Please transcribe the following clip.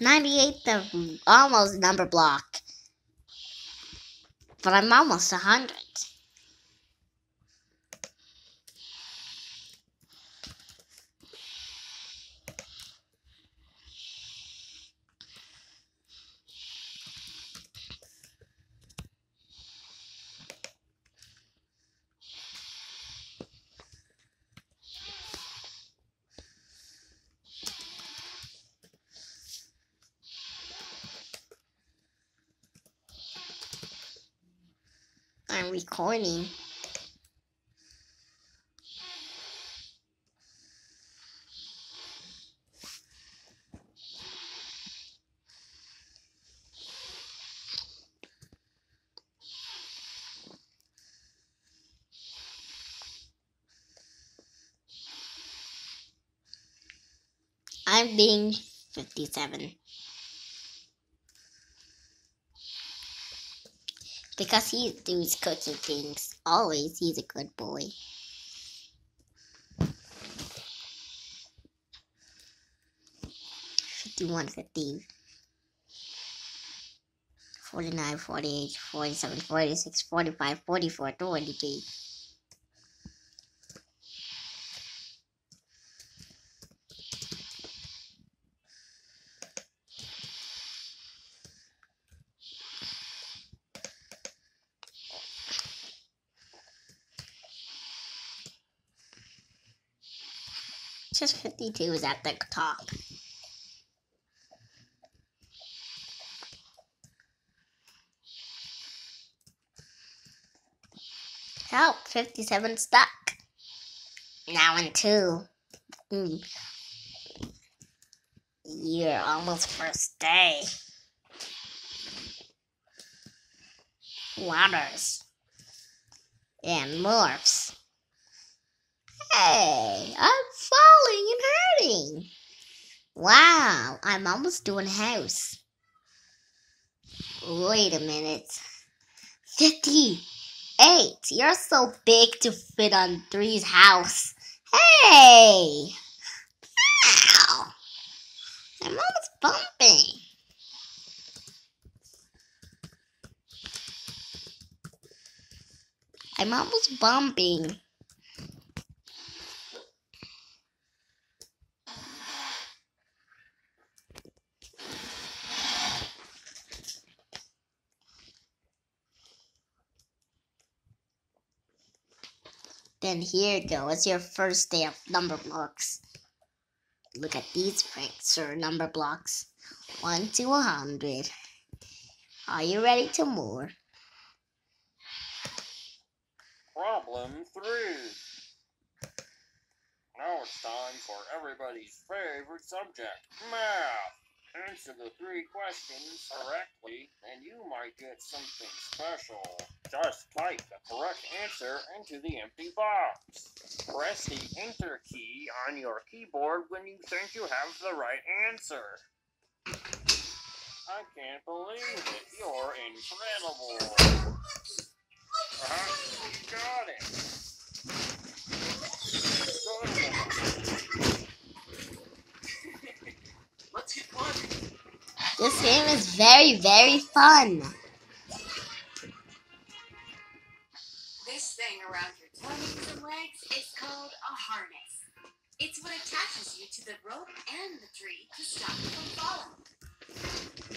98 the almost Numberblock. But I'm almost 100. I'm recording. I'm being 57. Because he does cooking things. Always, he's a good boy. Fifty-one, fifty, forty-nine, forty-eight, forty-seven, forty-six, forty-five, forty-four, twenty-three. Just 52 is at the top. Help, 57 stuck. Now in two. Mm. You're almost first day. Waters. And morphs. Hey, I'm falling and hurting. Wow, I'm almost doing house. Wait a minute. 58. You're so big to fit on three's house. Hey! Ow! I'm almost bumping. I'm almost bumping. Then here you go, it's your first day of Numberblocks. Look at these pranks or Numberblocks. 1 to 100. Are you ready to more? Problem three. Now it's time for everybody's favorite subject, math. Answer the three questions correctly, and you might get something special. Just type the correct answer into the empty box. Press the Enter key on your keyboard when you think you have the right answer. I can't believe it. You're incredible. Uh-huh. You got it. This game is very, very fun. thing around your tummies and legs is called a harness. It's what attaches you to the rope and the tree to stop you from falling.